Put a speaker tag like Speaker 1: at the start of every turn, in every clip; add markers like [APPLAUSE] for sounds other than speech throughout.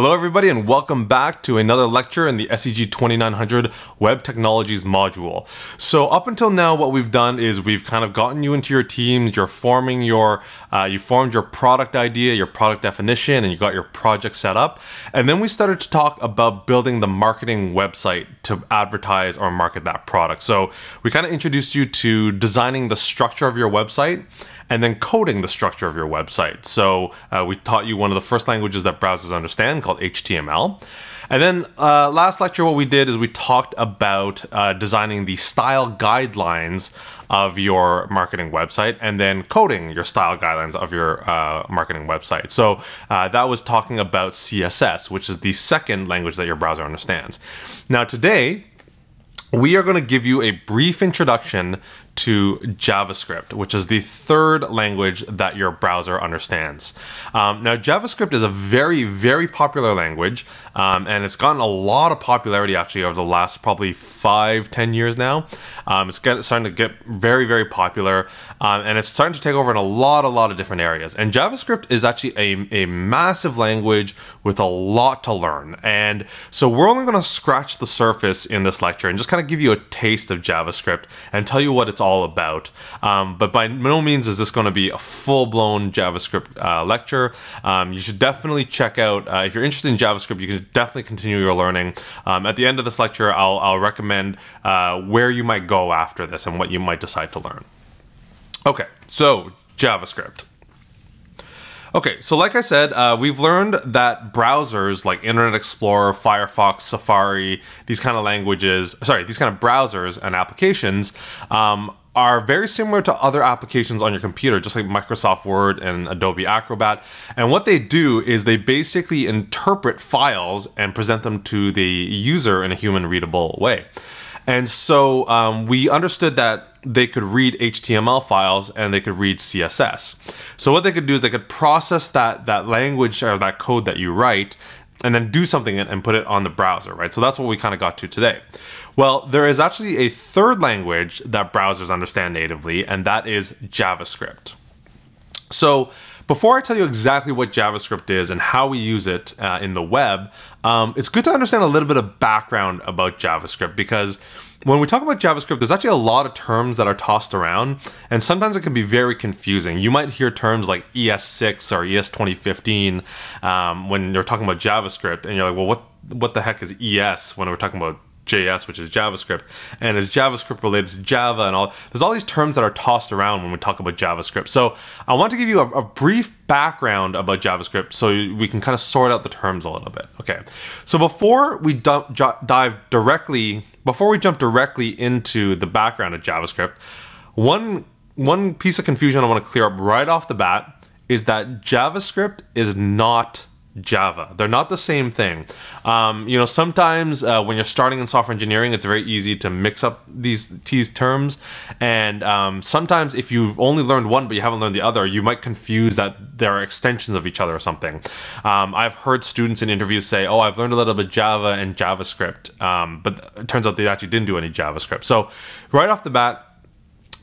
Speaker 1: Hello everybody and welcome back to another lecture in the SEG 2900 Web Technologies module. So up until now what we've done is we've kind of gotten you into your teams, you're forming your, uh, you formed your product idea, your product definition, and you got your project set up. And then we started to talk about building the marketing website to advertise or market that product. So we kind of introduced you to designing the structure of your website and then coding the structure of your website. So uh, we taught you one of the first languages that browsers understand called HTML. And then uh, last lecture, what we did is we talked about uh, designing the style guidelines of your marketing website and then coding your style guidelines of your uh, marketing website. So uh, that was talking about CSS, which is the second language that your browser understands. Now today, we are going to give you a brief introduction to JavaScript, which is the third language that your browser understands. Um, now, JavaScript is a very, very popular language, um, and it's gotten a lot of popularity actually over the last probably five, ten years now. Um, it's starting to get very, very popular, um, and it's starting to take over in a lot, a lot of different areas. And JavaScript is actually a, a massive language with a lot to learn. And so we're only going to scratch the surface in this lecture and just kind of give you a taste of JavaScript and tell you what it's all all about. Um, but by no means is this going to be a full-blown JavaScript uh, lecture. Um, you should definitely check out, uh, if you're interested in JavaScript, you can definitely continue your learning. Um, at the end of this lecture, I'll, I'll recommend uh, where you might go after this and what you might decide to learn. Okay, so JavaScript. Okay, so like I said, uh, we've learned that browsers like Internet Explorer, Firefox, Safari, these kind of languages, sorry, these kind of browsers and applications um, are very similar to other applications on your computer, just like Microsoft Word and Adobe Acrobat. And what they do is they basically interpret files and present them to the user in a human readable way. And so um, we understood that they could read HTML files and they could read CSS. So what they could do is they could process that that language or that code that you write and then do something and put it on the browser, right? So that's what we kind of got to today. Well, there is actually a third language that browsers understand natively, and that is JavaScript. So before I tell you exactly what JavaScript is and how we use it uh, in the web, um, it's good to understand a little bit of background about JavaScript because when we talk about JavaScript, there's actually a lot of terms that are tossed around, and sometimes it can be very confusing. You might hear terms like ES6 or ES 2015 um, when you're talking about JavaScript, and you're like, well, what what the heck is ES when we're talking about JS, which is JavaScript, and is JavaScript related to Java and all. There's all these terms that are tossed around when we talk about JavaScript. So I want to give you a, a brief background about JavaScript so we can kind of sort out the terms a little bit. Okay, so before we dive directly, before we jump directly into the background of JavaScript, one one piece of confusion I want to clear up right off the bat is that JavaScript is not Java. They're not the same thing. Um, you know, sometimes uh, when you're starting in software engineering, it's very easy to mix up these these terms, and um, sometimes if you've only learned one but you haven't learned the other, you might confuse that there are extensions of each other or something. Um, I've heard students in interviews say, "Oh, I've learned a little bit Java and JavaScript," um, but it turns out they actually didn't do any JavaScript. So, right off the bat,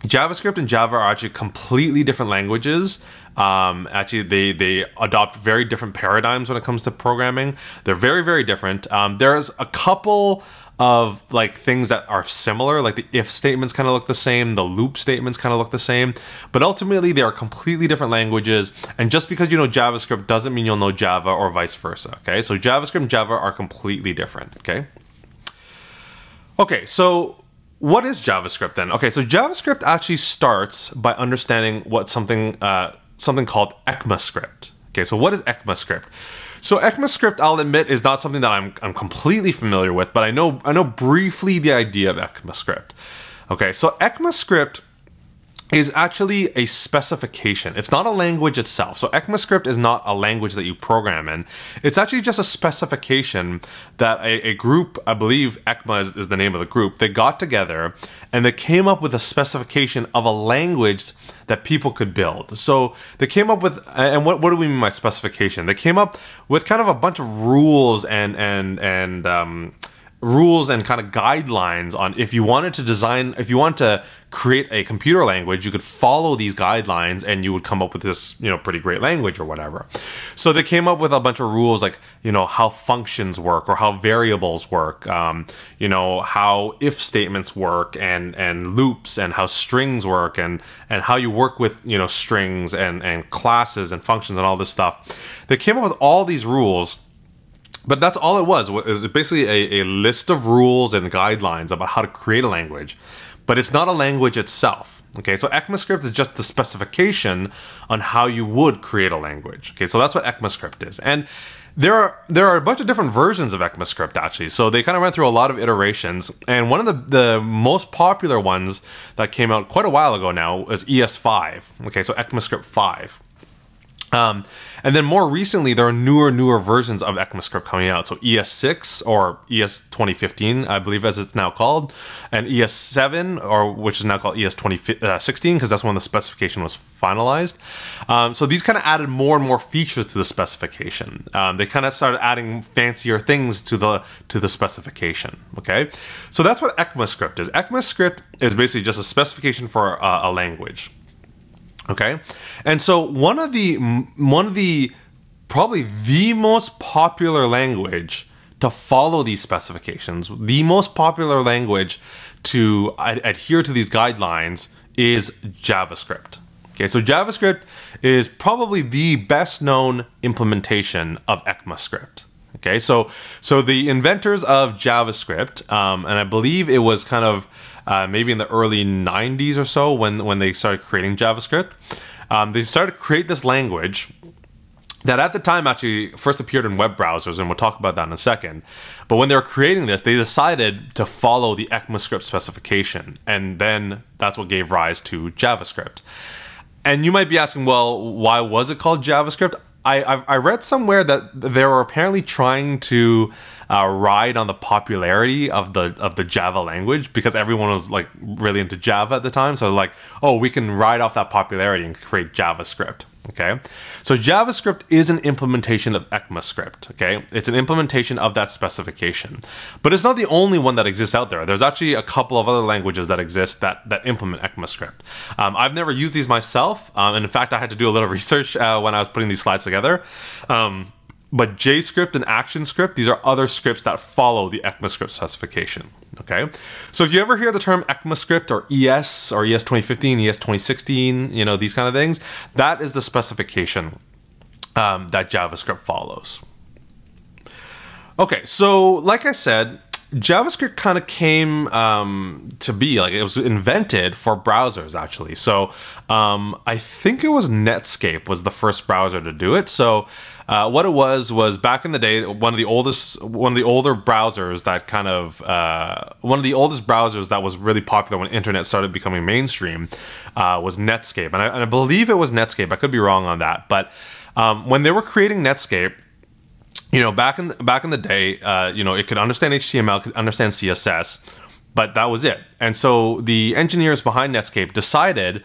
Speaker 1: JavaScript and Java are actually completely different languages. Um, actually, they they adopt very different paradigms when it comes to programming. They're very very different. Um, there's a couple of like things that are similar, like the if statements kind of look the same, the loop statements kind of look the same, but ultimately they are completely different languages. And just because you know JavaScript doesn't mean you'll know Java or vice versa. Okay, so JavaScript and Java are completely different. Okay. Okay, so what is JavaScript then? Okay, so JavaScript actually starts by understanding what something uh, something called ECMAScript. Okay, so what is ECMAScript? So ECMAScript, I'll admit, is not something that I'm, I'm completely familiar with, but I know I know briefly the idea of ECMAScript. Okay, so ECMAScript is actually a specification. It's not a language itself. So ECMAScript is not a language that you program in. It's actually just a specification that a, a group, I believe ECMA is, is, the name of the group, they got together and they came up with a specification of a language that people could build. So they came up with, and what, what do we mean by specification? They came up with kind of a bunch of rules and, and, and, um, rules and kind of guidelines on if you wanted to design, if you want to create a computer language, you could follow these guidelines and you would come up with this, you know, pretty great language or whatever. So they came up with a bunch of rules like, you know, how functions work or how variables work, um, you know, how if statements work and and loops and how strings work and and how you work with, you know, strings and and classes and functions and all this stuff. They came up with all these rules but that's all it was. It was basically a, a list of rules and guidelines about how to create a language, but it's not a language itself. Okay, so ECMAScript is just the specification on how you would create a language. Okay, so that's what ECMAScript is. And there are there are a bunch of different versions of ECMAScript actually. So they kind of went through a lot of iterations. And one of the, the most popular ones that came out quite a while ago now is ES5. Okay, so ECMAScript 5. Um, and then more recently, there are newer, newer versions of ECMAScript coming out. So ES6 or ES 2015, I believe, as it's now called, and ES7, or which is now called ES 2016, because that's when the specification was finalized. Um, so these kind of added more and more features to the specification. Um, they kind of started adding fancier things to the to the specification. Okay, so that's what ECMAScript is. ECMAScript is basically just a specification for a, a language. Okay, and so one of the one of the probably the most popular language to follow these specifications, the most popular language to ad adhere to these guidelines is JavaScript. Okay, so JavaScript is probably the best known implementation of ECMAScript. Okay, so so the inventors of JavaScript, um, and I believe it was kind of uh, maybe in the early 90s or so when, when they started creating JavaScript. Um, they started to create this language that at the time actually first appeared in web browsers, and we'll talk about that in a second. But when they were creating this, they decided to follow the ECMAScript specification, and then that's what gave rise to JavaScript. And you might be asking, well, why was it called JavaScript? I, I read somewhere that they were apparently trying to uh, ride on the popularity of the of the Java language because everyone was like really into Java at the time. So like, oh, we can ride off that popularity and create JavaScript. Okay, so JavaScript is an implementation of ECMAScript. Okay, it's an implementation of that specification, but it's not the only one that exists out there. There's actually a couple of other languages that exist that that implement ECMAScript. Um, I've never used these myself, um, and in fact, I had to do a little [LAUGHS] research uh, when I was putting these slides together. Um, but JScript and ActionScript, these are other scripts that follow the ECMAScript specification. Okay, so if you ever hear the term ECMAScript or ES or ES 2015, ES 2016, you know these kind of things, that is the specification um, that JavaScript follows. Okay, so like I said, JavaScript kind of came um, to be like it was invented for browsers actually. So um, I think it was Netscape was the first browser to do it. So uh, what it was was back in the day, one of the oldest, one of the older browsers that kind of, uh, one of the oldest browsers that was really popular when internet started becoming mainstream uh, was Netscape, and I, and I, believe it was Netscape. I could be wrong on that, but um, when they were creating Netscape, you know, back in the, back in the day, uh, you know, it could understand HTML, could understand CSS, but that was it. And so the engineers behind Netscape decided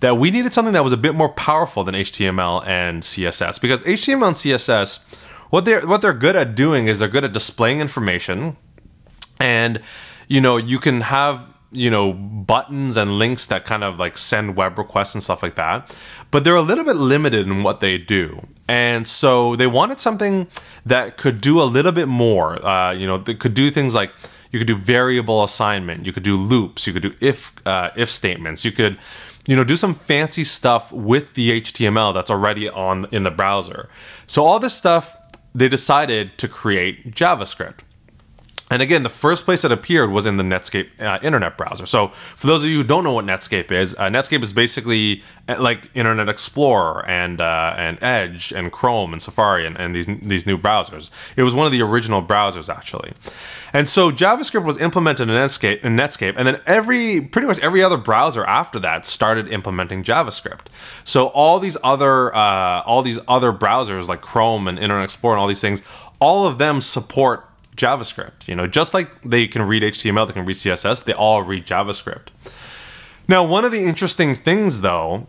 Speaker 1: that we needed something that was a bit more powerful than HTML and CSS because HTML and CSS what they're what they're good at doing is they're good at displaying information. And you know you can have you know buttons and links that kind of like send web requests and stuff like that. But they're a little bit limited in what they do. And so they wanted something that could do a little bit more. Uh, you know that could do things like you could do variable assignment. You could do loops. You could do if uh, if statements. You could you know, do some fancy stuff with the HTML that's already on in the browser. So all this stuff, they decided to create JavaScript. And again, the first place it appeared was in the Netscape uh, internet browser. So for those of you who don't know what Netscape is, uh, Netscape is basically uh, like Internet Explorer and uh, and Edge and Chrome and Safari and, and these these new browsers. It was one of the original browsers actually. And so JavaScript was implemented in Netscape, in Netscape, and then every pretty much every other browser after that started implementing JavaScript. So all these other uh, all these other browsers like Chrome and Internet Explorer and all these things, all of them support JavaScript. You know, just like they can read HTML, they can read CSS, they all read JavaScript. Now, one of the interesting things though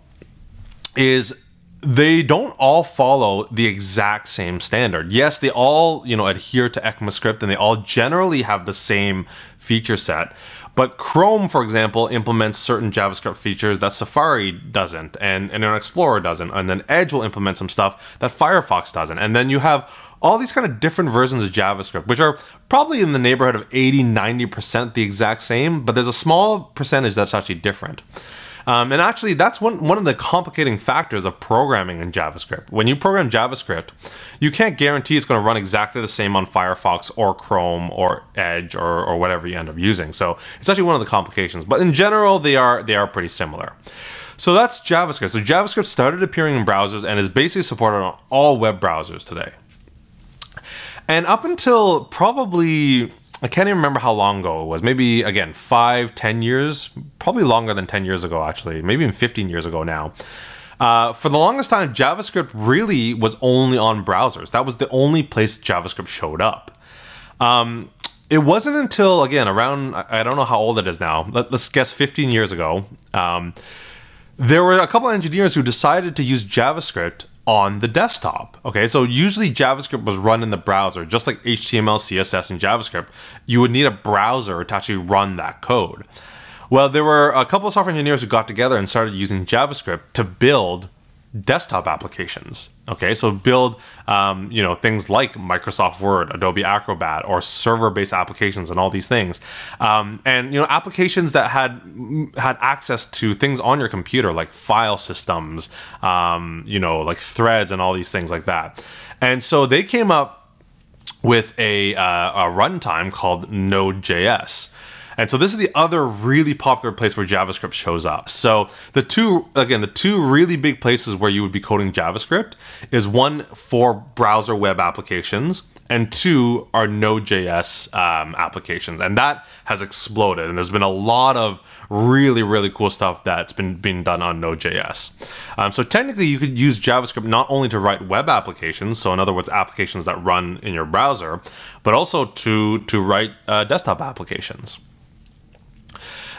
Speaker 1: is they don't all follow the exact same standard. Yes, they all, you know, adhere to ECMAScript and they all generally have the same feature set. But Chrome, for example, implements certain JavaScript features that Safari doesn't, and, an Explorer doesn't, and then Edge will implement some stuff that Firefox doesn't. And then you have all these kind of different versions of JavaScript, which are probably in the neighborhood of 80, 90% the exact same, but there's a small percentage that's actually different. Um, and actually, that's one, one of the complicating factors of programming in JavaScript. When you program JavaScript, you can't guarantee it's going to run exactly the same on Firefox or Chrome or Edge or, or whatever you end up using. So it's actually one of the complications. But in general, they are they are pretty similar. So that's JavaScript. So JavaScript started appearing in browsers and is basically supported on all web browsers today. And up until probably I can't even remember how long ago it was. Maybe again, five, ten years, probably longer than ten years ago, actually. Maybe even fifteen years ago now. Uh, for the longest time, JavaScript really was only on browsers. That was the only place JavaScript showed up. Um, it wasn't until again around I don't know how old it is now. Let, us guess 15 years ago. Um, there were a couple of engineers who decided to use JavaScript on the desktop. Okay, so usually JavaScript was run in the browser, just like HTML, CSS, and JavaScript. You would need a browser to actually run that code. Well, there were a couple of software engineers who got together and started using JavaScript to build desktop applications. Okay, so build um, you know things like Microsoft Word, Adobe Acrobat, or server-based applications, and all these things, um, and you know applications that had had access to things on your computer like file systems, um, you know like threads and all these things like that. And so they came up with a, uh, a runtime called Node.js. And so this is the other really popular place where JavaScript shows up. So the two, again, the two really big places where you would be coding JavaScript is one for browser web applications and two are Node.js um, applications, and that has exploded. And there's been a lot of really, really cool stuff that's been being done on Node.js. Um, so technically, you could use JavaScript not only to write web applications, so in other words, applications that run in your browser, but also to to write uh, desktop applications.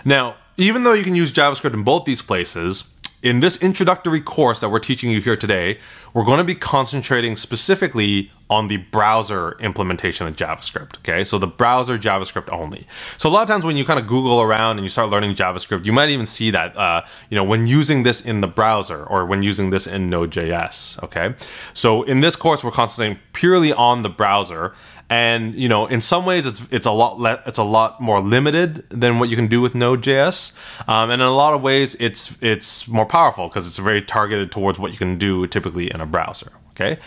Speaker 1: Now, even though you can use JavaScript in both these places, in this introductory course that we're teaching you here today, we're going to be concentrating specifically on the browser implementation of JavaScript. Okay, so the browser JavaScript only. So a lot of times when you kind of Google around and you start learning JavaScript, you might even see that uh, you know when using this in the browser or when using this in Node.js. Okay, so in this course we're concentrating purely on the browser and you know in some ways it's it's a lot le- it's a lot more limited than what you can do with Node.js, um, and in a lot of ways it's it's more powerful because it's very targeted towards what you can do typically in a browser. Okay.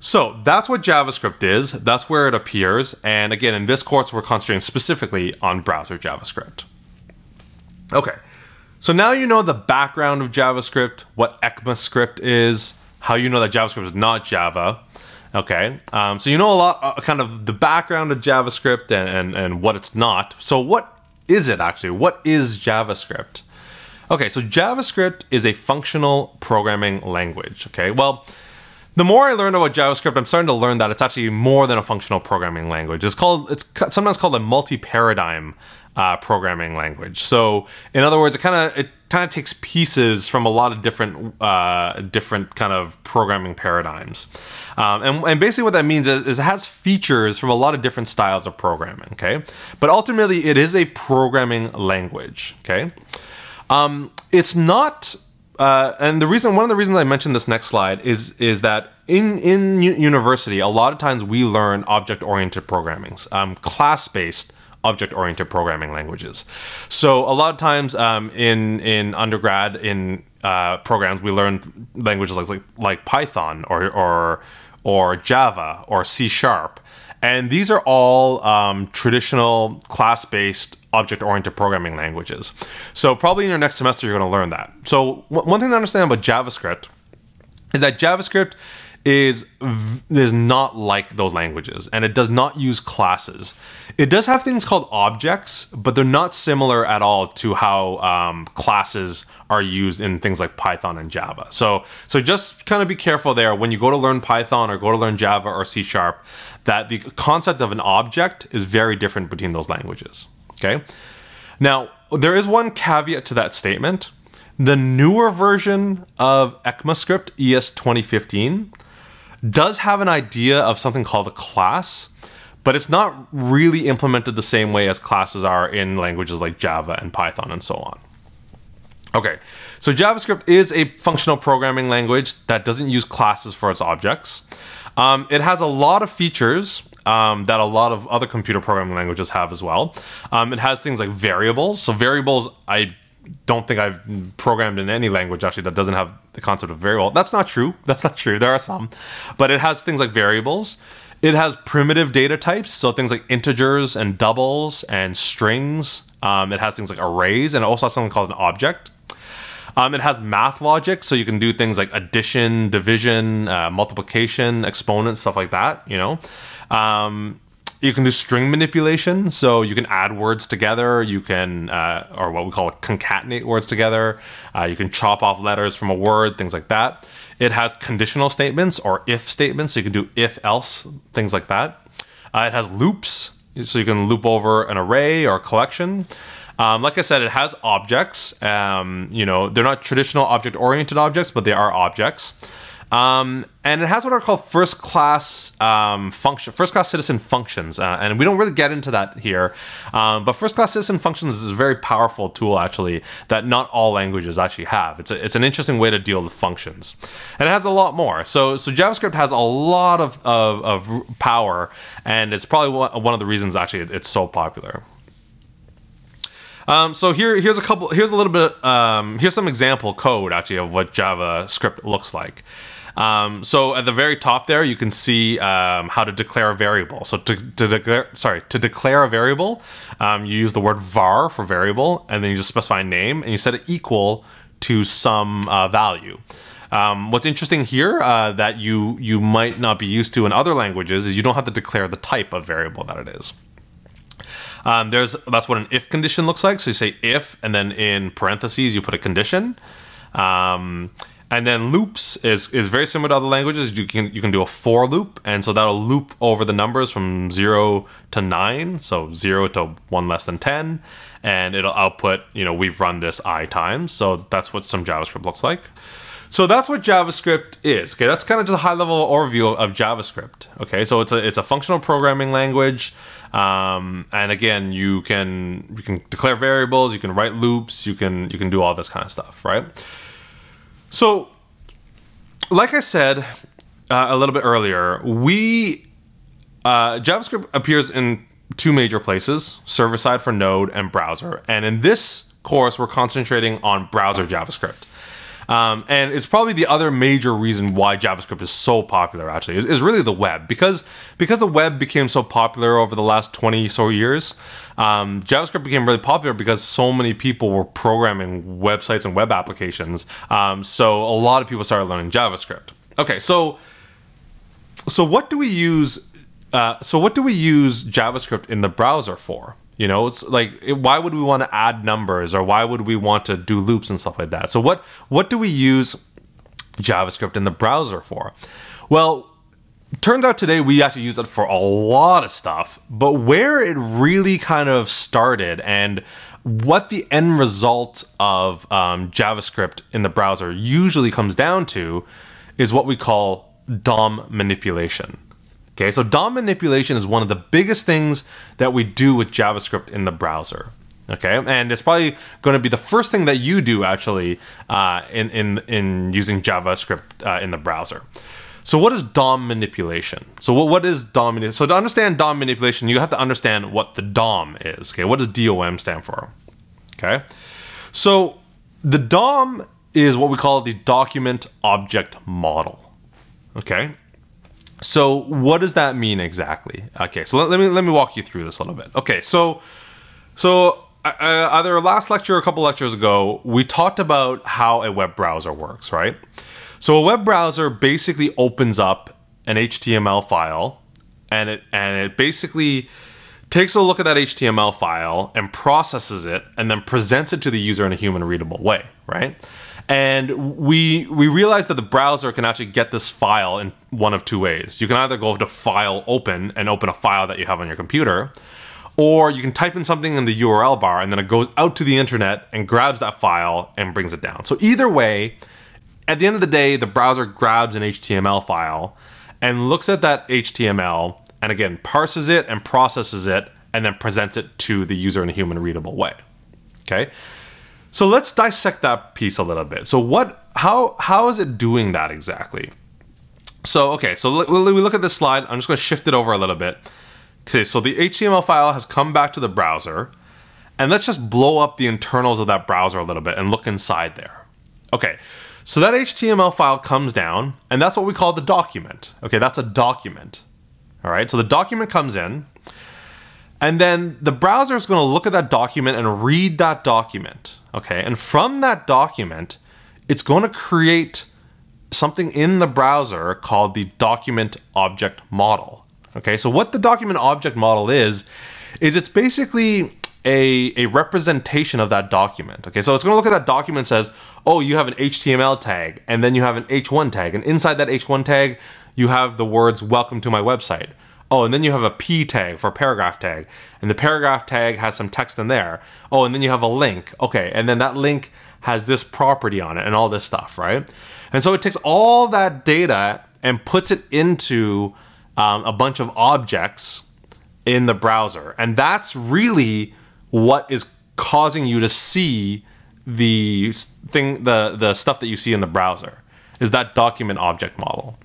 Speaker 1: So that's what JavaScript is. That's where it appears. And again, in this course, we're concentrating specifically on browser JavaScript. Okay. So now you know the background of JavaScript, what ECMAScript is, how you know that JavaScript is not Java. Okay, um, so you know a lot, uh, kind of the background of JavaScript and, and, and what it's not. So what is it actually? What is JavaScript? Okay, so JavaScript is a functional programming language. Okay, well, the more I learn about JavaScript, I'm starting to learn that it's actually more than a functional programming language. It's called, it's sometimes called a multi-paradigm uh, programming language. So, in other words, it kind of it kind of takes pieces from a lot of different uh, different kind of programming paradigms. Um, and, and, basically what that means is, is, it has features from a lot of different styles of programming, okay? But ultimately it is a programming language, okay? Um, it's not, uh, and the reason, one of the reasons I mentioned this next slide is, is that in, in university, a lot of times we learn object-oriented programming, um, class-based object-oriented programming languages. So a lot of times um, in in undergrad in uh, programs we learn languages like, like like Python or or or Java or C sharp, and these are all um, traditional class-based object-oriented programming languages. So probably in your next semester you're going to learn that. So one thing to understand about JavaScript is that JavaScript is is not like those languages and it does not use classes. It does have things called objects, but they're not similar at all to how um, classes are used in things like Python and Java. So so just kind of be careful there when you go to learn Python or go to learn Java or C Sharp that the concept of an object is very different between those languages. Okay? Now, there is one caveat to that statement the newer version of ECMAScript, ES 2015, does have an idea of something called a class, but it's not really implemented the same way as classes are in languages like Java and Python and so on. Okay, so JavaScript is a functional programming language that doesn't use classes for its objects. Um, it has a lot of features um, that a lot of other computer programming languages have as well. Um, it has things like variables. So variables, I don't think I've programmed in any language actually that doesn't have the concept of variable. That's not true. [LAUGHS] That's not true. There are some, but it has things like variables. It has primitive data types, so things like integers and doubles and strings. Um, it has things like arrays, and it also has something called an object. Um, it has math logic, so you can do things like addition, division, uh, multiplication, exponents, stuff like that. You know, um, you can do string manipulation, so you can add words together. You can, uh, or what we call concatenate words together. Uh, you can chop off letters from a word, things like that. It has conditional statements or if statements, so you can do if else, things like that. Uh, it has loops, so you can loop over an array or collection. Um, like I said, it has objects. Um, you know, they're not traditional object-oriented objects, but they are objects. Um, and it has what are called first class um, function, first class citizen functions, uh, and we don't really get into that here. Um, but first class citizen functions is a very powerful tool actually that not all languages actually have. It's a, it's an interesting way to deal with functions, and it has a lot more. So so JavaScript has a lot of of, of power, and it's probably one of the reasons actually it's so popular. Um, so here, here's a couple. Here's a little bit. Um, here's some example code actually of what JavaScript looks like. Um, so at the very top there, you can see um, how to declare a variable. So to, to declare, sorry, to declare a variable, um, you use the word var for variable, and then you just specify a name, and you set it equal to some uh, value. Um, what's interesting here uh, that you you might not be used to in other languages is you don't have to declare the type of variable that it is. Um, there's that's what an if condition looks like. So you say if, and then in parentheses you put a condition. Um, and then loops is, is very similar to other languages. You can you can do a for loop, and so that'll loop over the numbers from zero to nine, so zero to one less than ten, and it'll output. You know, we've run this i times, so that's what some JavaScript looks like. So that's what JavaScript is. Okay, that's kind of just a high level overview of JavaScript. Okay, so it's a it's a functional programming language, um, and again, you can you can declare variables, you can write loops, you can you can do all this kind of stuff, right? So, like I said uh, a little bit earlier, we uh, JavaScript appears in two major places: server side for Node and browser. And in this course, we're concentrating on browser JavaScript. Um, and it's probably the other major reason why JavaScript is so popular. Actually, is, is, really the web because because the web became so popular over the last twenty so years. Um, JavaScript became really popular because so many people were programming websites and web applications. Um, so a lot of people started learning JavaScript. Okay, so so what do we use? Uh, so what do we use JavaScript in the browser for? You know, it's like why would we want to add numbers or why would we want to do loops and stuff like that? So what what do we use JavaScript in the browser for? Well, turns out today we actually use it for a lot of stuff, but where it really kind of started and what the end result of um, JavaScript in the browser usually comes down to is what we call DOM manipulation. Okay, so DOM manipulation is one of the biggest things that we do with JavaScript in the browser. Okay, and it's probably going to be the first thing that you do actually uh, in, in, in using JavaScript uh, in the browser. So what is DOM manipulation? So what, what is DOM manipulation? So to understand DOM manipulation, you have to understand what the DOM is. Okay, what does DOM stand for? Okay, so the DOM is what we call the document object model. Okay, so what does that mean exactly? Okay, so let, let, me let me walk you through this a little bit. Okay, so so uh, uh, either last lecture or a couple lectures ago, we talked about how a web browser works, right? So a web browser basically opens up an HTML file, and it and it basically takes a look at that HTML file and processes it, and then presents it to the user in a human readable way, right? And we we realized that the browser can actually get this file in one of two ways. You can either go to File Open and open a file that you have on your computer, or you can type in something in the URL bar and then it goes out to the internet and grabs that file and brings it down. So either way, at the end of the day, the browser grabs an HTML file and looks at that HTML and again parses it and processes it and then presents it to the user in a human readable way. Okay? So let's dissect that piece a little bit. So what how how is it doing that exactly? So okay, so we look at this slide. I'm just going to shift it over a little bit. Okay, so the HTML file has come back to the browser, and let's just blow up the internals of that browser a little bit and look inside there. Okay, so that HTML file comes down, and that's what we call the document. Okay, that's a document. All right, so the document comes in, and then the browser is going to look at that document and read that document. Okay, and from that document, it's going to create something in the browser called the document object model. Okay, so what the document object model is, is it's basically a, a representation of that document. Okay, so it's going to look at that document says, oh, you have an HTML tag, and then you have an H1 tag, and inside that H1 tag, you have the words welcome to my website. Oh, and then you have a P tag for a paragraph tag, and the paragraph tag has some text in there. Oh, and then you have a link. Okay, and then that link has this property on it and all this stuff, right? And so it takes all that data and puts it into um, a bunch of objects in the browser. And that's really what is causing you to see the thing, the, the stuff that you see in the browser is that document object model.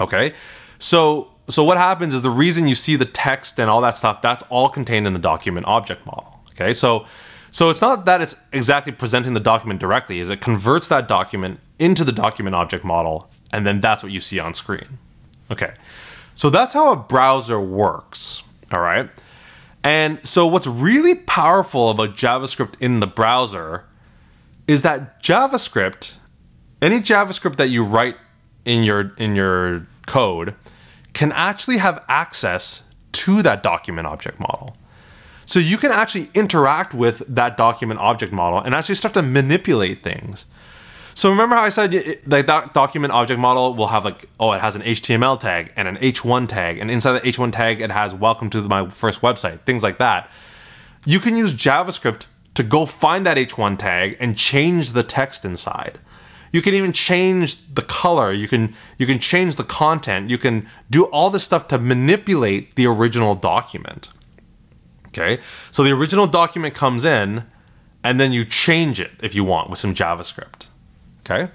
Speaker 1: Okay. So, so what happens is the reason you see the text and all that stuff, that's all contained in the document object model. Okay. So, so it's not that it's exactly presenting the document directly, is it converts that document into the document object model, and then that's what you see on screen. Okay, so that's how a browser works, all right? And so what's really powerful about JavaScript in the browser is that JavaScript, any JavaScript that you write in your in your code can actually have access to that document object model. So you can actually interact with that document object model and actually start to manipulate things. So remember how I said like that document object model will have like, oh, it has an HTML tag and an H1 tag. And inside the H1 tag, it has welcome to my first website, things like that. You can use JavaScript to go find that H1 tag and change the text inside. You can even change the color. You can you can change the content. You can do all this stuff to manipulate the original document. Okay, so the original document comes in, and then you change it if you want with some JavaScript. Okay.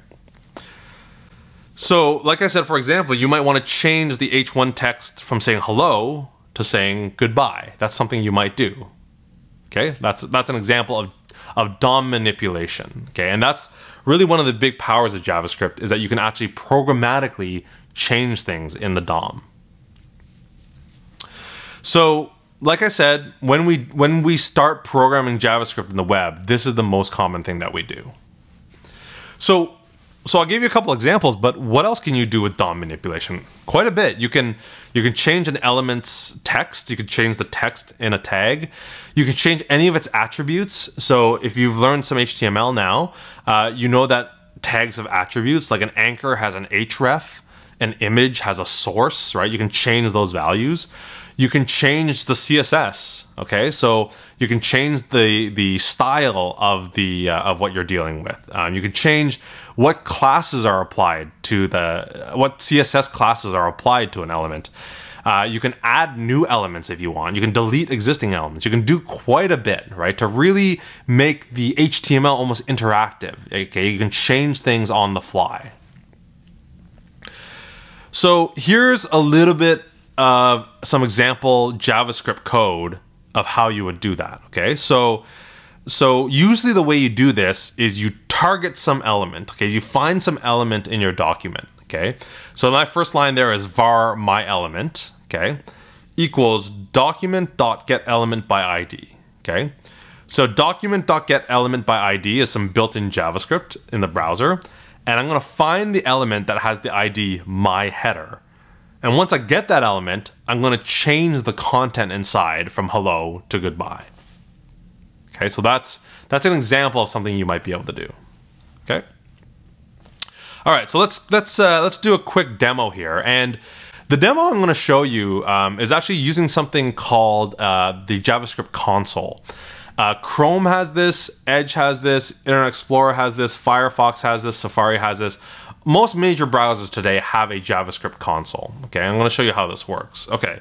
Speaker 1: So, like I said, for example, you might want to change the H1 text from saying hello to saying goodbye. That's something you might do. Okay, that's that's an example of of DOM manipulation. Okay, and that's really one of the big powers of JavaScript is that you can actually programmatically change things in the DOM. So like I said, when we when we start programming JavaScript in the web, this is the most common thing that we do. So so I'll give you a couple examples, but what else can you do with DOM manipulation? Quite a bit. You can you can change an element's text. You can change the text in a tag. You can change any of its attributes. So if you've learned some HTML now, uh, you know that tags have attributes. Like an anchor has an href, an image has a source, right? You can change those values you can change the CSS. Okay, so you can change the the style of the uh, of what you're dealing with. Um, you can change what classes are applied to the what CSS classes are applied to an element. Uh, you can add new elements if you want. You can delete existing elements. You can do quite a bit, right, to really make the HTML almost interactive. Okay, you can change things on the fly. So here's a little bit of some example JavaScript code of how you would do that. Okay, so so usually the way you do this is you target some element. Okay, you find some element in your document. Okay, so my first line there is var my element. Okay, equals document dot get element by ID. Okay, so document dot get element by ID is some built-in JavaScript in the browser, and I'm gonna find the element that has the ID my header. And once I get that element, I'm going to change the content inside from hello to goodbye. Okay, so that's that's an example of something you might be able to do. Okay. All right, so let's let's uh, let's do a quick demo here, and The demo I'm going to show you um, is actually using something called uh, the JavaScript console. Uh, Chrome has this, Edge has this, Internet Explorer has this, Firefox has this, Safari has this. Most major browsers today have a JavaScript console. Okay, I'm going to show you how this works. Okay,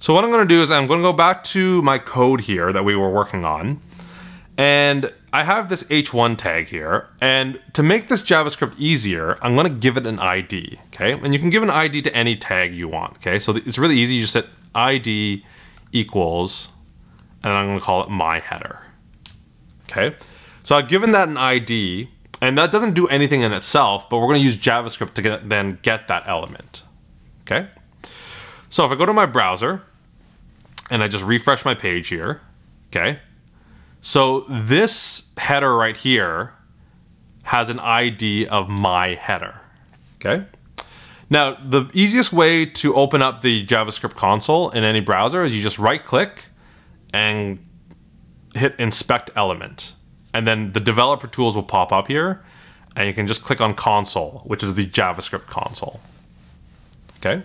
Speaker 1: so what I'm going to do is I'm going to go back to my code here that we were working on. And I have this h1 tag here. And to make this JavaScript easier, I'm going to give it an ID. Okay, and you can give an ID to any tag you want. Okay, so it's really easy. You just set ID equals and I'm going to call it my header. Okay, so I've given that an ID, and that doesn't do anything in itself, but we're going to use JavaScript to get, then get that element. Okay, so if I go to my browser and I just refresh my page here, okay, so this header right here has an ID of my header. Okay. Now, the easiest way to open up the JavaScript console in any browser is you just right click and hit inspect element. And then the developer tools will pop up here and you can just click on console, which is the JavaScript console. Okay.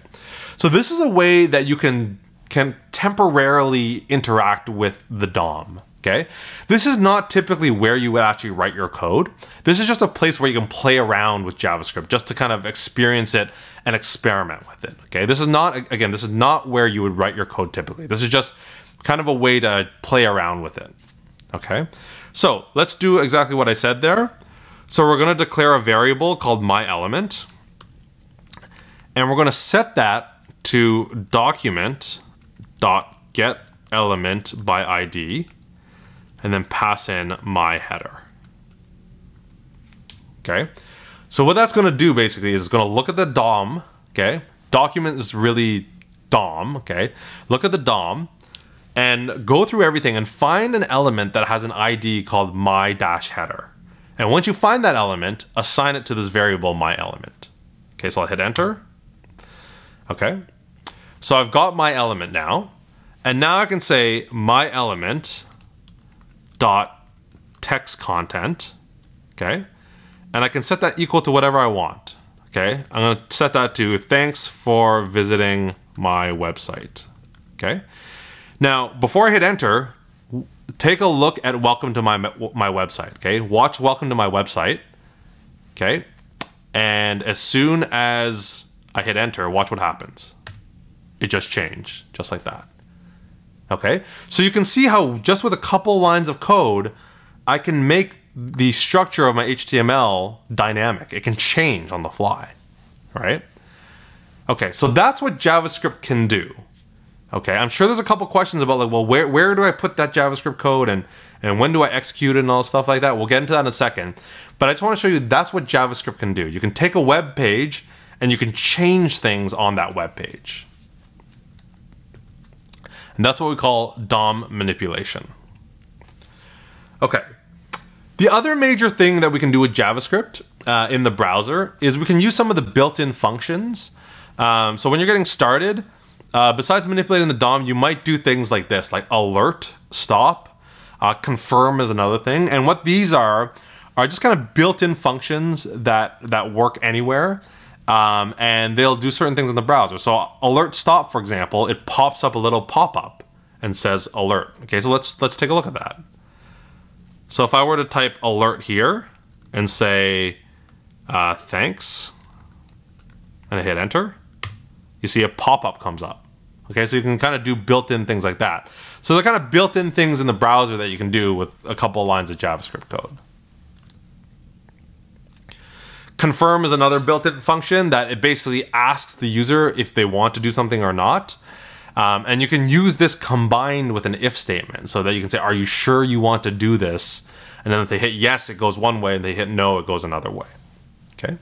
Speaker 1: So this is a way that you can can temporarily interact with the DOM. Okay. This is not typically where you would actually write your code. This is just a place where you can play around with JavaScript just to kind of experience it and experiment with it. Okay. This is not, again, this is not where you would write your code typically. This is just kind of a way to play around with it. Okay, so let's do exactly what I said there. So we're going to declare a variable called my element, and we're going to set that to document dot get element by ID, and then pass in my header. Okay, so what that's going to do basically is it's going to look at the DOM. Okay, document is really DOM. Okay, look at the DOM and go through everything and find an element that has an ID called my dash header. And once you find that element, assign it to this variable my element. Okay, so I'll hit enter. Okay, so I've got my element now, and now I can say my element dot text content. Okay, and I can set that equal to whatever I want. Okay, I'm gonna set that to thanks for visiting my website. Okay. Now, before I hit enter, take a look at welcome to my my website, okay? Watch welcome to my website. Okay? And as soon as I hit enter, watch what happens. It just changed, just like that. Okay? So you can see how just with a couple lines of code, I can make the structure of my HTML dynamic. It can change on the fly, right? Okay, so that's what JavaScript can do. Okay, I'm sure there's a couple questions about like, well, where where do I put that JavaScript code and and when do I execute it and all stuff like that. We'll get into that in a second. But I just want to show you that's what JavaScript can do. You can take a web page and you can change things on that web page. And that's what we call DOM manipulation. Okay. The other major thing that we can do with JavaScript uh, in the browser is we can use some of the built-in functions. Um, so when you're getting started, uh, besides manipulating the DOM, you might do things like this, like alert, stop, uh, confirm is another thing. And what these are, are just kind of built-in functions that, that work anywhere. Um, and they'll do certain things in the browser. So alert stop, for example, it pops up a little pop-up and says alert. Okay, so let's let's take a look at that. So if I were to type alert here and say uh, thanks, and I hit enter, you see a pop-up comes up. Okay, so you can kind of do built-in things like that. So they're kind of built-in things in the browser that you can do with a couple of lines of JavaScript code. Confirm is another built-in function that it basically asks the user if they want to do something or not. Um, and you can use this combined with an if statement so that you can say, are you sure you want to do this? And then if they hit yes, it goes one way, and they hit no, it goes another way. Okay.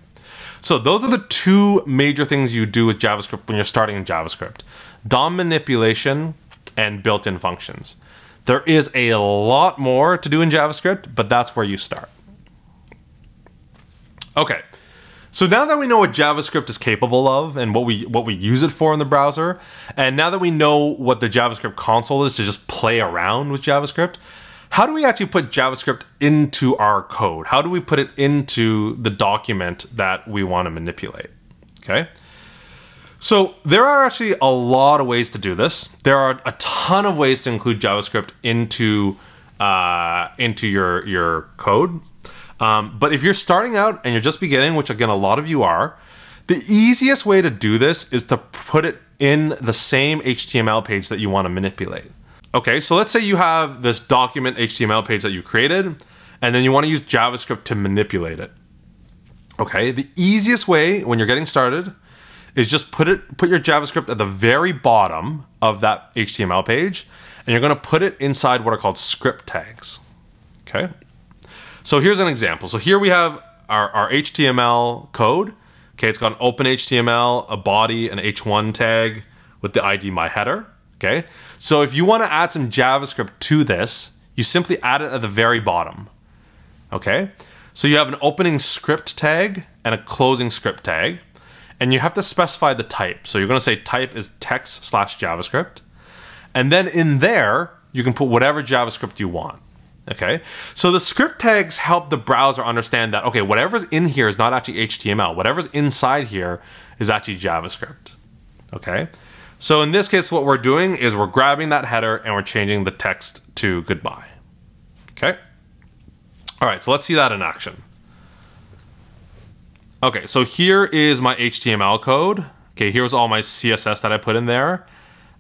Speaker 1: So those are the two major things you do with JavaScript when you're starting in JavaScript. DOM manipulation and built-in functions. There is a lot more to do in JavaScript, but that's where you start. Okay, so now that we know what JavaScript is capable of and what we what we use it for in the browser, and now that we know what the JavaScript console is to just play around with JavaScript, how do we actually put JavaScript into our code? How do we put it into the document that we want to manipulate? Okay. So there are actually a lot of ways to do this. There are a ton of ways to include JavaScript into uh, into your your code. Um, but if you're starting out and you're just beginning, which again a lot of you are, the easiest way to do this is to put it in the same HTML page that you want to manipulate. Okay, so let's say you have this document HTML page that you created, and then you want to use JavaScript to manipulate it. Okay, the easiest way when you're getting started is just put it put your JavaScript at the very bottom of that HTML page, and you're going to put it inside what are called script tags. Okay, so here's an example. So here we have our, our HTML code. Okay, it's got an open HTML, a body, an H1 tag with the ID my header. Okay, so if you want to add some JavaScript to this, you simply add it at the very bottom. Okay, so you have an opening script tag and a closing script tag, and you have to specify the type. So you're going to say type is text slash JavaScript, and then in there you can put whatever JavaScript you want. Okay, so the script tags help the browser understand that okay, whatever's in here is not actually HTML. Whatever's inside here is actually JavaScript. Okay, so in this case, what we're doing is we're grabbing that header and we're changing the text to goodbye. Okay. All right, so let's see that in action. Okay, so here is my HTML code. Okay, here's all my CSS that I put in there.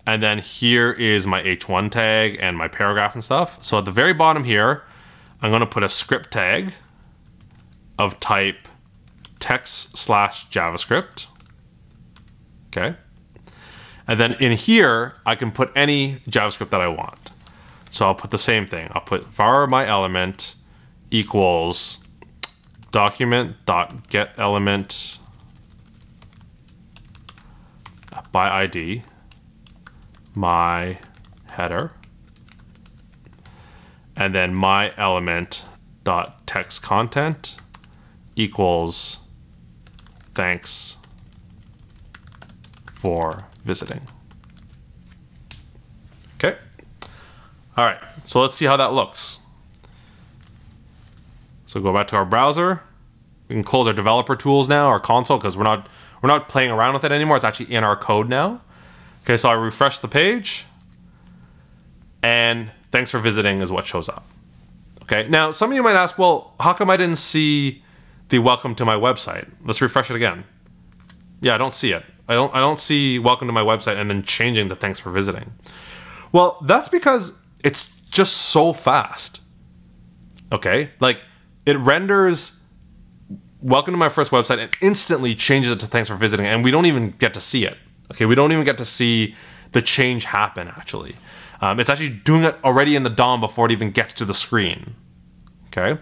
Speaker 1: And then here is my H1 tag and my paragraph and stuff. So at the very bottom here, I'm gonna put a script tag of type text slash JavaScript. Okay. And then in here, I can put any JavaScript that I want. So I'll put the same thing. I'll put var my element equals document dot get element by ID my header and then my element dot text content equals thanks for visiting. Okay. All right. So let's see how that looks. So go back to our browser. We can close our developer tools now, our console, because we're not we're not playing around with it anymore. It's actually in our code now. Okay, so I refresh the page, and thanks for visiting is what shows up. Okay, now some of you might ask, well, how come I didn't see the welcome to my website? Let's refresh it again. Yeah, I don't see it. I don't I don't see welcome to my website and then changing the thanks for visiting. Well, that's because it's just so fast. Okay? Like it renders welcome to my first website and instantly changes it to thanks for visiting and we don't even get to see it. Okay, we don't even get to see the change happen actually. Um, it's actually doing it already in the DOM before it even gets to the screen. Okay,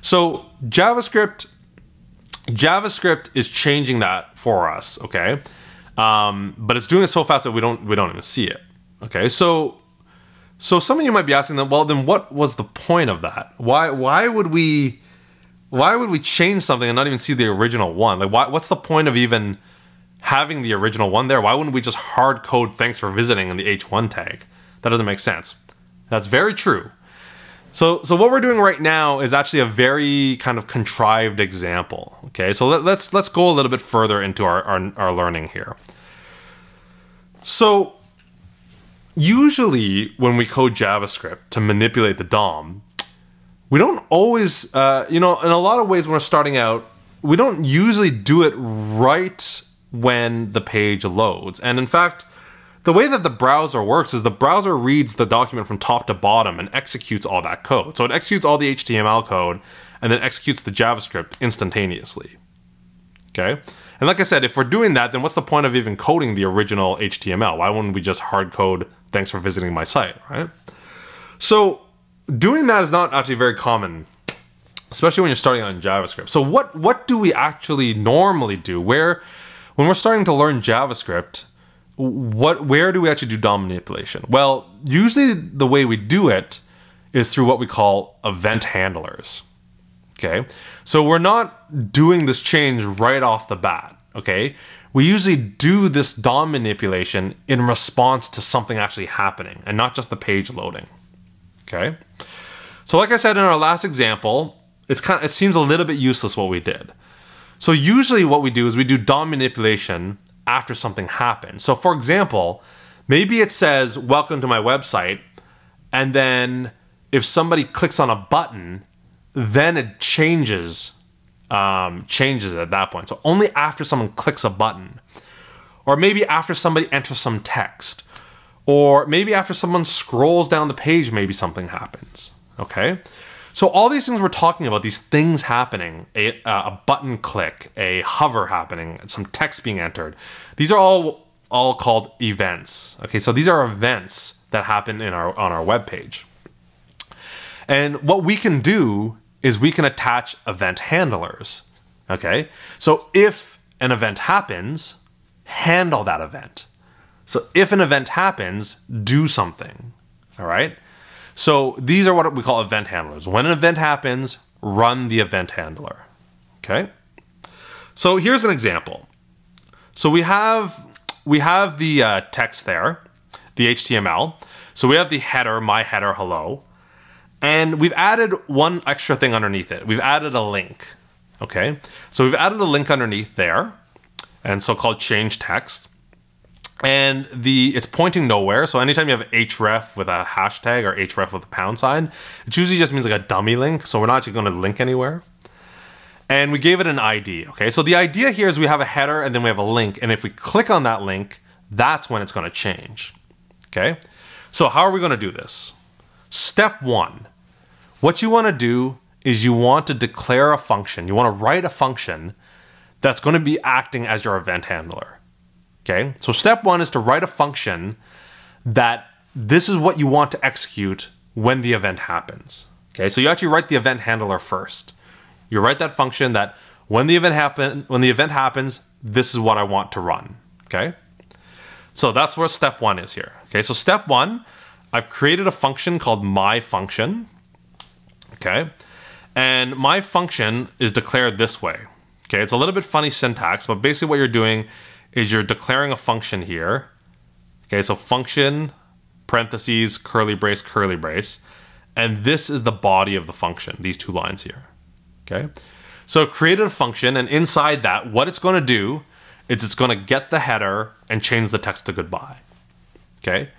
Speaker 1: so JavaScript, JavaScript is changing that for us. Okay, um, but it's doing it so fast that we don't we don't even see it. Okay, so so some of you might be asking them, well, then what was the point of that? Why why would we why would we change something and not even see the original one? Like, why, what's the point of even having the original one there? Why wouldn't we just hard code thanks for visiting in the H1 tag? That doesn't make sense. That's very true. So, so what we're doing right now is actually a very kind of contrived example. Okay, so let, us let's, let's go a little bit further into our, our, our learning here. So usually when we code JavaScript to manipulate the DOM, we don't always, uh, you know, in a lot of ways when we're starting out, we don't usually do it right when the page loads. And in fact, the way that the browser works is the browser reads the document from top to bottom and executes all that code. So it executes all the HTML code and then executes the JavaScript instantaneously. Okay? And like I said, if we're doing that, then what's the point of even coding the original HTML? Why wouldn't we just hard code thanks for visiting my site, right? So doing that is not actually very common, especially when you're starting on JavaScript. So what what do we actually normally do? Where when we're starting to learn JavaScript, what where do we actually do DOM manipulation? Well, usually the way we do it is through what we call event handlers. Okay? So we're not doing this change right off the bat, okay? We usually do this DOM manipulation in response to something actually happening and not just the page loading. Okay? So like I said in our last example, it's kind of, it seems a little bit useless what we did. So usually what we do is we do DOM manipulation after something happens. So, for example, maybe it says, Welcome to my website, and then if somebody clicks on a button, then it changes um, changes at that point. So only after someone clicks a button, or maybe after somebody enters some text, or maybe after someone scrolls down the page, maybe something happens. Okay. So all these things we're talking about, these things happening, a, uh, a button click, a hover happening, some text being entered, these are all all called events. Okay, so these are events that happen in our on our web page. And what we can do is we can attach event handlers. Okay, so if an event happens, handle that event. So if an event happens, do something. All right. So these are what we call event handlers. When an event happens, run the event handler. Okay. So here's an example. So we have we have the uh, text there, the HTML. So we have the header, my header, hello. And we've added one extra thing underneath it. We've added a link. Okay. So we've added a link underneath there and so-called change text and the it's pointing nowhere. So anytime you have href with a hashtag or href with a pound sign, it usually just means like a dummy link. So we're not actually going to link anywhere. And we gave it an ID. Okay, so the idea here is we have a header and then we have a link, and if we click on that link, that's when it's going to change. Okay, so how are we going to do this? Step one, what you want to do is you want to declare a function. You want to write a function that's going to be acting as your event handler. Okay, so step one is to write a function that this is what you want to execute when the event happens. Okay, so you actually write the event handler first. You write that function that when the event happen when the event happens, this is what I want to run. Okay, so that's where step one is here. Okay, so step one, I've created a function called my function. Okay, and my function is declared this way. Okay, it's a little bit funny syntax, but basically what you're doing is you're declaring a function here. Okay, so function, parentheses, curly brace, curly brace. And this is the body of the function, these two lines here. Okay, so created a function, and inside that, what it's going to do is it's going to get the header and change the text to goodbye. Okay,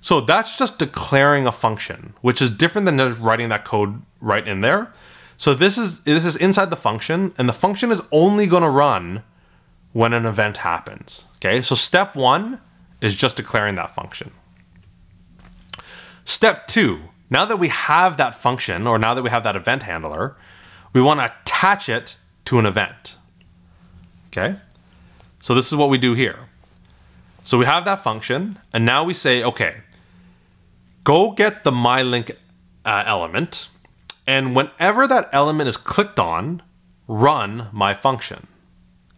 Speaker 1: so that's just declaring a function, which is different than just writing that code right in there. So this is this is inside the function, and the function is only going to run when an event happens. Okay, so step one is just declaring that function. Step two, now that we have that function or now that we have that event handler, we want to attach it to an event. Okay, so this is what we do here. So we have that function, and now we say, okay, go get the MyLink uh, element, and whenever that element is clicked on, run my function.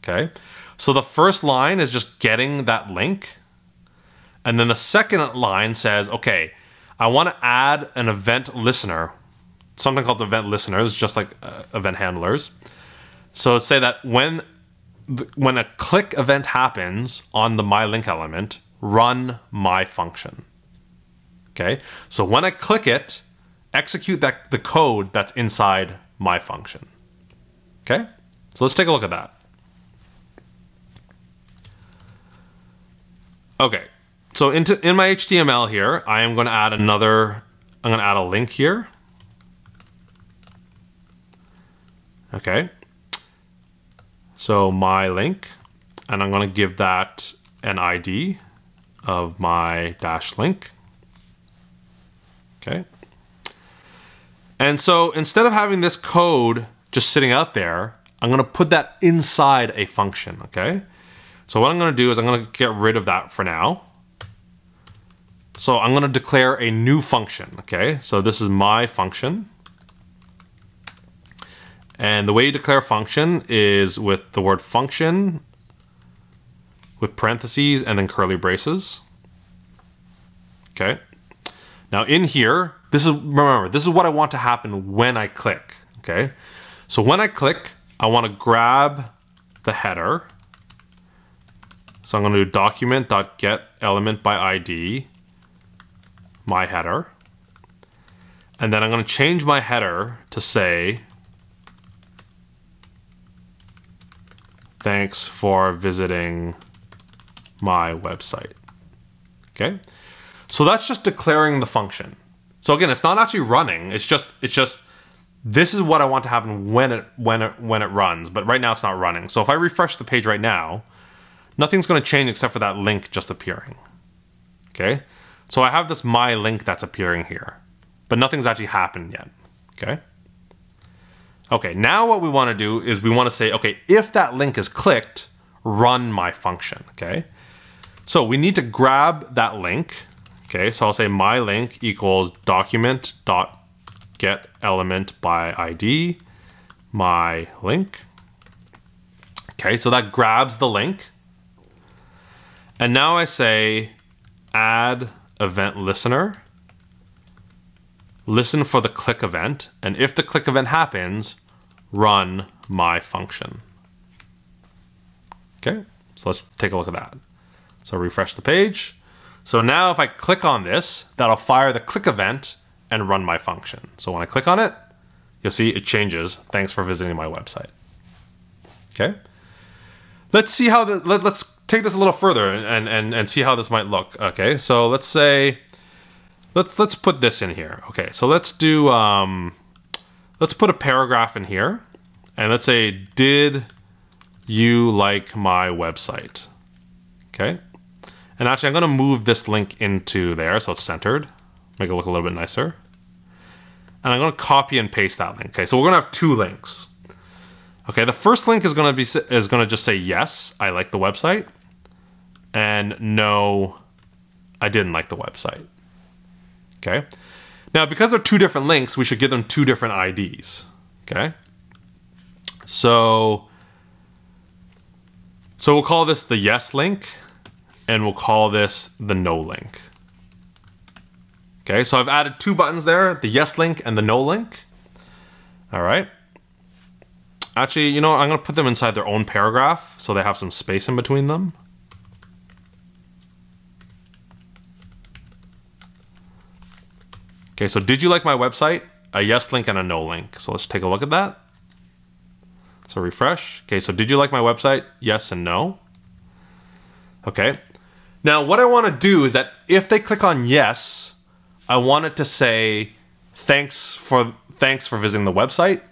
Speaker 1: Okay, so the first line is just getting that link. And then the second line says, okay, I want to add an event listener, something called event listeners, just like uh, event handlers. So say that when when a click event happens on the my link element, run my function. Okay, so when I click it, execute that the code that's inside my function. Okay, so let's take a look at that. Okay, so into in my HTML here, I am going to add another, I'm going to add a link here. Okay, so my link, and I'm going to give that an ID of my dash link. Okay. And so instead of having this code just sitting out there, I'm going to put that inside a function, okay? So what I'm going to do is I'm going to get rid of that for now. So I'm going to declare a new function, okay? So this is my function. And the way you declare a function is with the word function with parentheses and then curly braces. Okay. Now in here, this is, remember, this is what I want to happen when I click, okay? So when I click, I want to grab the header so I'm going to do document.get element by ID, my header. And then I'm going to change my header to say, thanks for visiting my website. Okay. So that's just declaring the function. So again, it's not actually running. It's just it's just this is what I want to happen when it when it when it runs, but right now it's not running. So if I refresh the page right now, nothing's going to change except for that link just appearing. Okay? So I have this my link that's appearing here, but nothing's actually happened yet. Okay? Okay, now what we want to do is we want to say, okay, if that link is clicked, run my function, okay? So we need to grab that link, okay? So I'll say my link equals document dot get element by ID, my link. Okay, so that grabs the link. And now I say add event listener, listen for the click event, and if the click event happens, run my function. Okay, so let's take a look at that. So refresh the page. So now if I click on this, that'll fire the click event and run my function. So when I click on it, you'll see it changes. Thanks for visiting my website. Okay. Let's see how the, let, let's take this a little further and, and, and see how this might look. Okay. So let's say, let's, let's put this in here. Okay. So let's do, um, let's put a paragraph in here and let's say, did you like my website? Okay. And actually I'm going to move this link into there so it's centered make it look a little bit nicer. And I'm going to copy and paste that link. Okay, so we're going to have two links. Okay, the first link is going to be is going to just say yes, I like the website, and no, I didn't like the website. Okay. Now, because they're two different links, we should give them two different IDs. Okay. So, so we'll call this the yes link, and we'll call this the no link. Okay, so I've added two buttons there, the yes link and the no link. All right. Actually, you know? I'm going to put them inside their own paragraph so they have some space in between them. Okay, so did you like my website? A yes link and a no link. So let's take a look at that. So refresh. Okay, so did you like my website? Yes and no. Okay. Now what I want to do is that if they click on yes, I wanted to say thanks for thanks for visiting the website.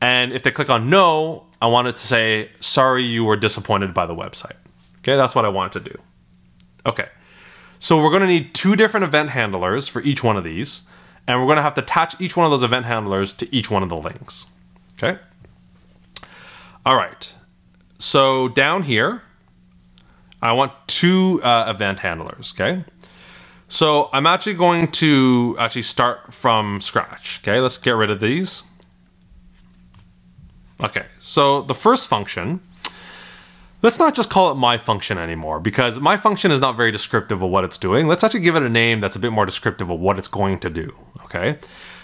Speaker 1: And if they click on no, I wanted to say sorry you were disappointed by the website. Okay, that's what I wanted to do. Okay. So we're going to need two different event handlers for each one of these, and we're going to have to attach each one of those event handlers to each one of the links. Okay? All right. So down here, I want two uh, event handlers, okay? So I'm actually going to actually start from scratch. Okay, let's get rid of these. Okay, so the first function, let's not just call it my function anymore because my function is not very descriptive of what it's doing. Let's actually give it a name that's a bit more descriptive of what it's going to do. Okay,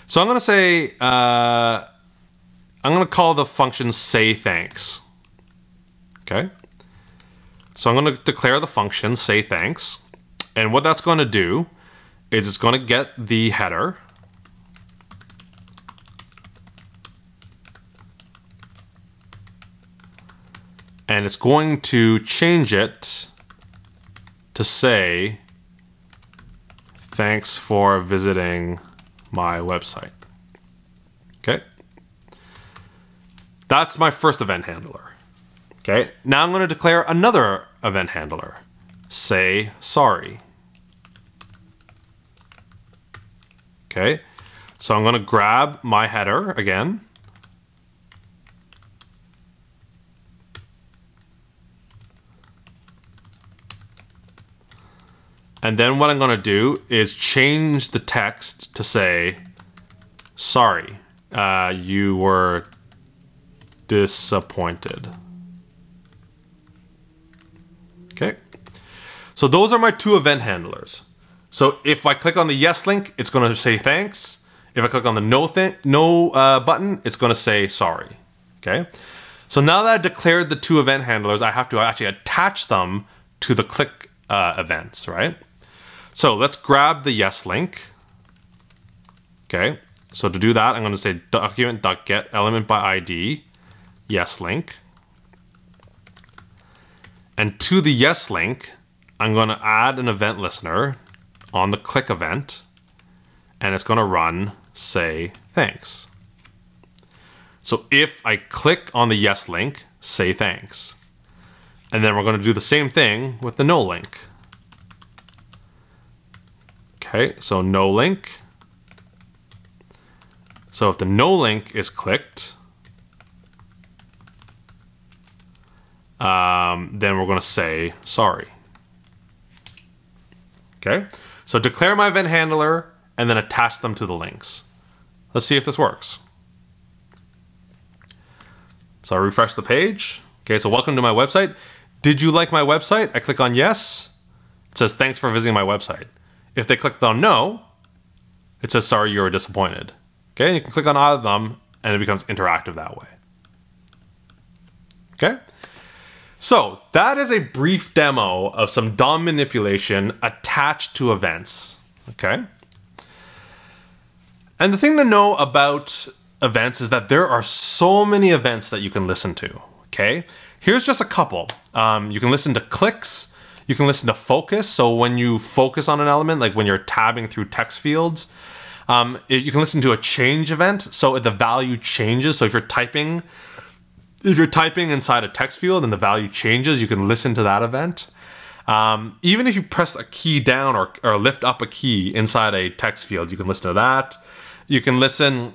Speaker 1: so I'm going to say, uh, I'm going to call the function say thanks. Okay, so I'm going to declare the function say thanks. And what that's going to do is it's going to get the header. And it's going to change it to say, thanks for visiting my website. Okay. That's my first event handler. Okay. Now I'm going to declare another event handler. Say sorry. Okay, so I'm gonna grab my header again. And then what I'm gonna do is change the text to say, sorry, uh, you were disappointed. Okay, so those are my two event handlers. So if I click on the yes link, it's going to say thanks. If I click on the no thing, no uh, button, it's going to say sorry. Okay. So now that I've declared the two event handlers, I have to actually attach them to the click uh, events, right? So let's grab the yes link. Okay. So to do that, I'm going to say document.get element by ID yes link. And to the yes link, I'm going to add an event listener on the click event, and it's going to run say thanks. So if I click on the yes link, say thanks. And then we're going to do the same thing with the no link. Okay, so no link. So if the no link is clicked, um, then we're going to say sorry. Okay, so declare my event handler and then attach them to the links. Let's see if this works. So I refresh the page. Okay, so welcome to my website. Did you like my website? I click on yes. It says thanks for visiting my website. If they click on no, it says sorry you were disappointed. Okay, you can click on either of them and it becomes interactive that way. Okay? So that is a brief demo of some DOM manipulation attached to events. Okay? And the thing to know about events is that there are so many events that you can listen to. Okay? Here's just a couple. Um, you can listen to clicks. You can listen to focus. So when you focus on an element, like when you're tabbing through text fields, um, it, you can listen to a change event. So the value changes. So if you're typing if you're typing inside a text field and the value changes, you can listen to that event. Um, even if you press a key down or, or lift up a key inside a text field, you can listen to that. You can listen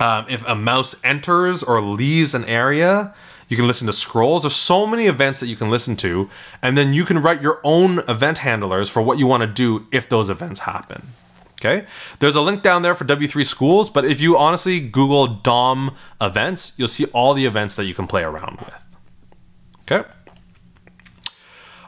Speaker 1: um, if a mouse enters or leaves an area. You can listen to scrolls. There's so many events that you can listen to, and then you can write your own event handlers for what you want to do if those events happen. Okay, there's a link down there for W3 schools, but if you honestly Google DOM events, you'll see all the events that you can play around with. Okay.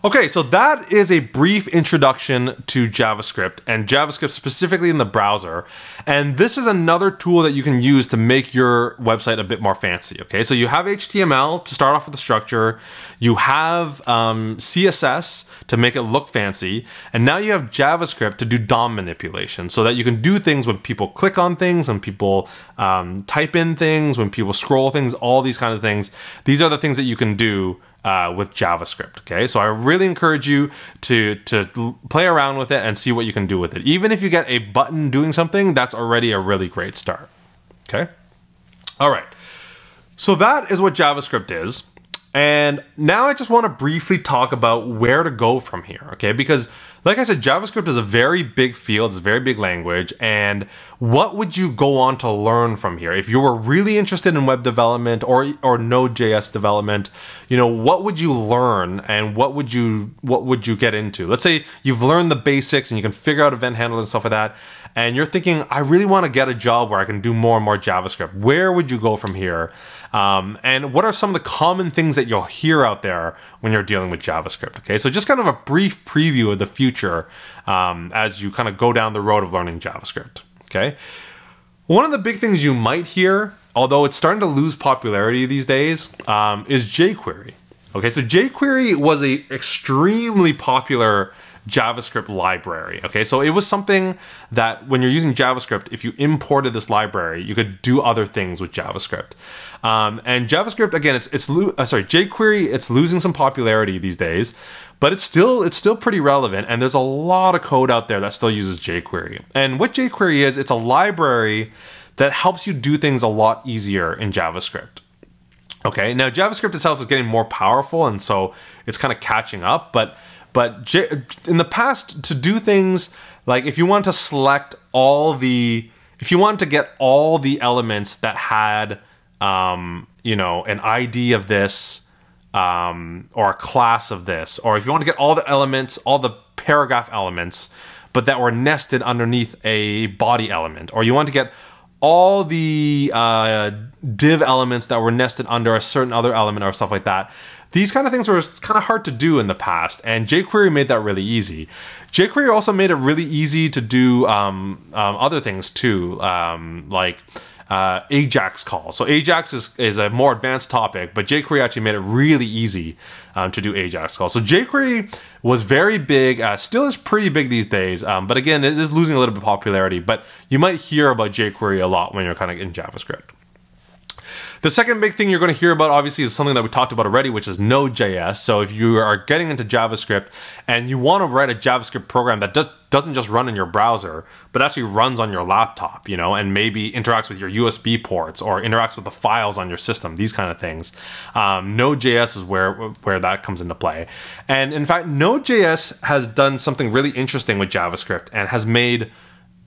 Speaker 1: Okay, so that is a brief introduction to JavaScript and JavaScript specifically in the browser. And this is another tool that you can use to make your website a bit more fancy. Okay, so you have HTML to start off with the structure, you have um, CSS to make it look fancy, and now you have JavaScript to do DOM manipulation so that you can do things when people click on things, when people um, type in things, when people scroll things, all these kind of things. These are the things that you can do uh, with JavaScript. Okay, so I really encourage you to to play around with it and see what you can do with it. Even if you get a button doing something, that's already a really great start. Okay, all right. So that is what JavaScript is. And now I just want to briefly talk about where to go from here, okay? Because like I said, JavaScript is a very big field, it's a very big language, and what would you go on to learn from here? If you were really interested in web development or or Node.js development, you know, what would you learn and what would you what would you get into? Let's say you've learned the basics and you can figure out event handling and stuff like that, and you're thinking, I really want to get a job where I can do more and more JavaScript. Where would you go from here? Um, and what are some of the common things that you'll hear out there when you're dealing with JavaScript? Okay, so just kind of a brief preview of the future um, as you kind of go down the road of learning JavaScript. Okay, one of the big things you might hear, although it's starting to lose popularity these days, um, is jQuery. Okay, so jQuery was a extremely popular JavaScript library. Okay, so it was something that when you're using JavaScript, if you imported this library, you could do other things with JavaScript. Um, and JavaScript again, it's it's uh, sorry jQuery, it's losing some popularity these days, but it's still it's still pretty relevant. And there's a lot of code out there that still uses jQuery. And what jQuery is, it's a library that helps you do things a lot easier in JavaScript. Okay, now JavaScript itself is getting more powerful, and so it's kind of catching up, but but J in the past, to do things like if you want to select all the, if you want to get all the elements that had, um, you know, an ID of this, um, or a class of this, or if you want to get all the elements, all the paragraph elements, but that were nested underneath a body element, or you want to get all the uh, div elements that were nested under a certain other element or stuff like that. These kind of things were kind of hard to do in the past, and jQuery made that really easy. jQuery also made it really easy to do um, um, other things too, um, like uh, Ajax calls. So Ajax is, is a more advanced topic, but jQuery actually made it really easy um, to do Ajax calls. So jQuery was very big, uh, still is pretty big these days, um, but again, it is losing a little bit of popularity, but you might hear about jQuery a lot when you're kind of in JavaScript. The second big thing you're going to hear about, obviously, is something that we talked about already, which is Node.js. So if you are getting into JavaScript and you want to write a JavaScript program that does doesn't just run in your browser, but actually runs on your laptop, you know, and maybe interacts with your USB ports or interacts with the files on your system, these kind of things. Um, Node.js is where where that comes into play. And in fact, Node.js has done something really interesting with JavaScript and has made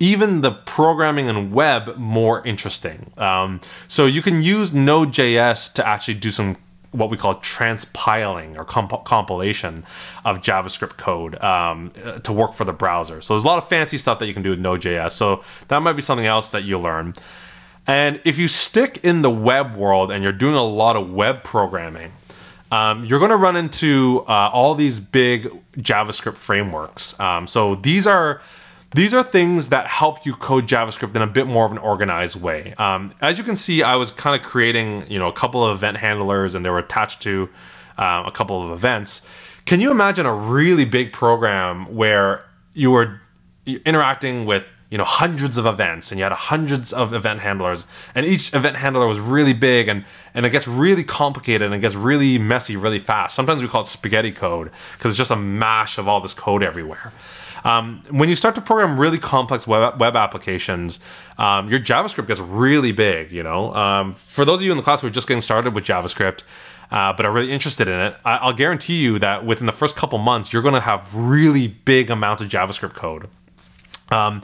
Speaker 1: even the programming and web more interesting. Um, so you can use Node.js to actually do some what we call transpiling or comp compilation of JavaScript code um, to work for the browser. So there's a lot of fancy stuff that you can do with Node.js. So that might be something else that you learn. And if you stick in the web world and you're doing a lot of web programming, um, you're going to run into uh, all these big JavaScript frameworks. Um, so these are these are things that help you code JavaScript in a bit more of an organized way. Um, as you can see, I was kind of creating, you know, a couple of event handlers and they were attached to uh, a couple of events. Can you imagine a really big program where you were interacting with you know hundreds of events and you had hundreds of event handlers and each event handler was really big and and it gets really complicated and it gets really messy really fast sometimes we call it spaghetti code because it's just a mash of all this code everywhere um, when you start to program really complex web, web applications, um, your JavaScript gets really big. You know, um, for those of you in the class who are just getting started with JavaScript, uh, but are really interested in it, I- will guarantee you that within the first couple months, you're going to have really big amounts of JavaScript code. Um,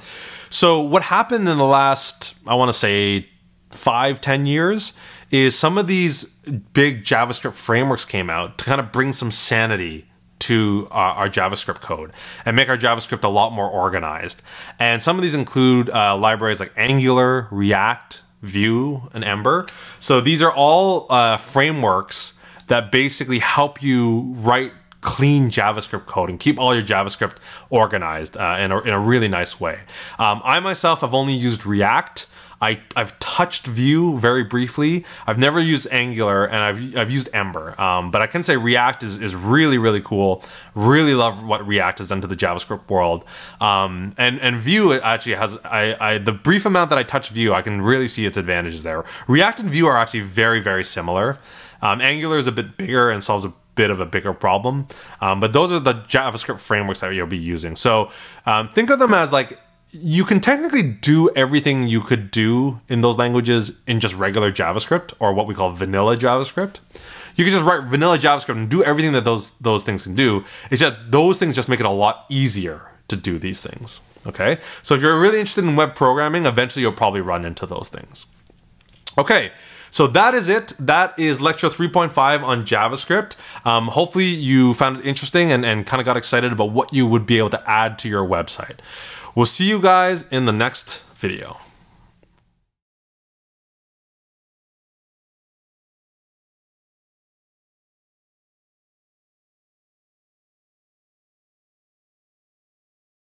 Speaker 1: so what happened in the last, I want to say, five, ten years is some of these big JavaScript frameworks came out to kind of bring some sanity to uh, our JavaScript code and make our JavaScript a lot more organized. And some of these include uh, libraries like Angular, React, Vue, and Ember. So these are all uh, frameworks that basically help you write clean JavaScript code and keep all your JavaScript organized uh, in, a, in a really nice way. Um, I myself have only used React I, I've touched Vue very briefly. I've never used Angular and I've, I've used Ember. Um, but I can say React is, is really, really cool. Really love what React has done to the JavaScript world. Um, and, and Vue actually has, I, I, the brief amount that I touch Vue, I can really see its advantages there. React and Vue are actually very, very similar. Um, Angular is a bit bigger and solves a bit of a bigger problem. Um, but those are the JavaScript frameworks that you'll be using. So um, think of them as like you can technically do everything you could do in those languages in just regular JavaScript or what we call vanilla JavaScript. You can just write vanilla JavaScript and do everything that those those things can do. It's just those things just make it a lot easier to do these things. Okay, so if you're really interested in web programming, eventually you'll probably run into those things. Okay. So that is it. That is lecture 3.5 on JavaScript. Um, hopefully you found it interesting and, and kind of got excited about what you would be able to add to your website. We'll see you guys in the next video.